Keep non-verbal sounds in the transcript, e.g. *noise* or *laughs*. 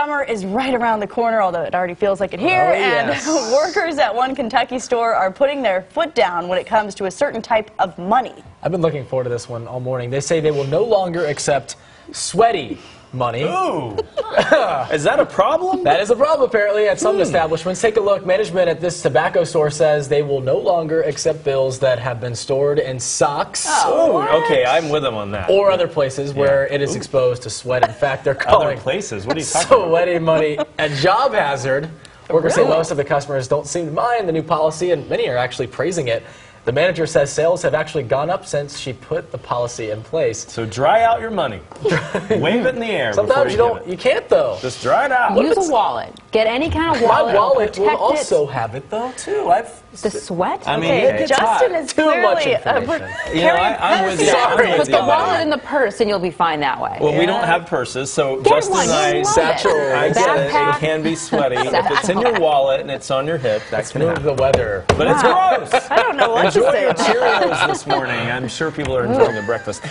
Summer is right around the corner, although it already feels like it here. Oh, and *laughs* workers at one Kentucky store are putting their foot down when it comes to a certain type of money. I've been looking forward to this one all morning. They say they will no longer accept sweaty money. Ooh. *laughs* Is that a problem? That is a problem, apparently, at some hmm. establishments. Take a look. Management at this tobacco store says they will no longer accept bills that have been stored in socks oh, Ooh, okay, I'm with them on that. or other places where it is exposed to sweat. In fact, they're other calling places. What are you talking *laughs* about? sweaty money a job hazard. Workers say Really? most of the customers don't seem to mind the new policy, and many are actually praising it. The manager says sales have actually gone up since she put the policy in place. So dry out your money. *laughs* Wave it in the air. Sometimes you give don't, it. you can't though. Just dry it out. Use a wallet. Get any kind of wallet. My wallet. wallet will protect also it. have it though too. I've The sweat. I mean, Okay, it gets Justin hot. is Too much clearly uh, information. You know, I, I'm *laughs* with you. Sorry. Put the you on that. wallet in the purse, and you'll be fine that way. Well, we don't have purses, so Get Justin one. and I, Satchel. it. I get it. It can be sweaty. if it's in your wallet and it's on your hip, That's Let's move happen. the weather. But it's gross. I don't know what to say. Enjoy your about. Cheerios this morning. I'm sure people are enjoying their breakfast. Hey,